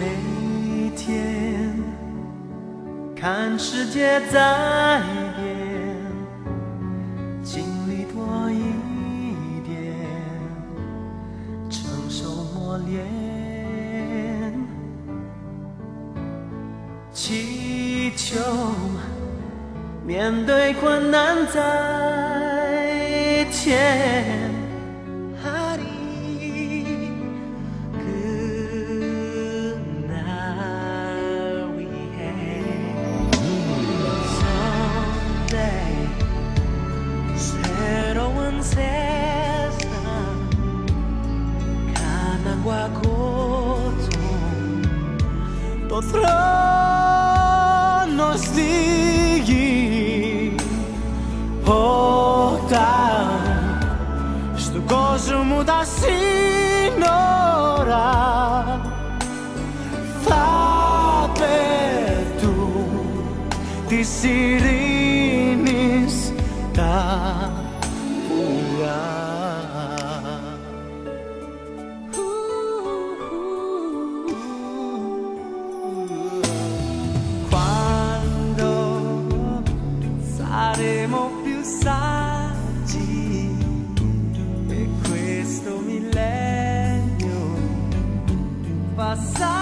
每天看世界在变，经历多一点，承受磨练。祈求面对困难在前。θρόνο στη γη όταν στου κόσμου τα σύνορα θα πετούν της ειρήνης τα πουλιά saremo più saggi e questo millennio passerà.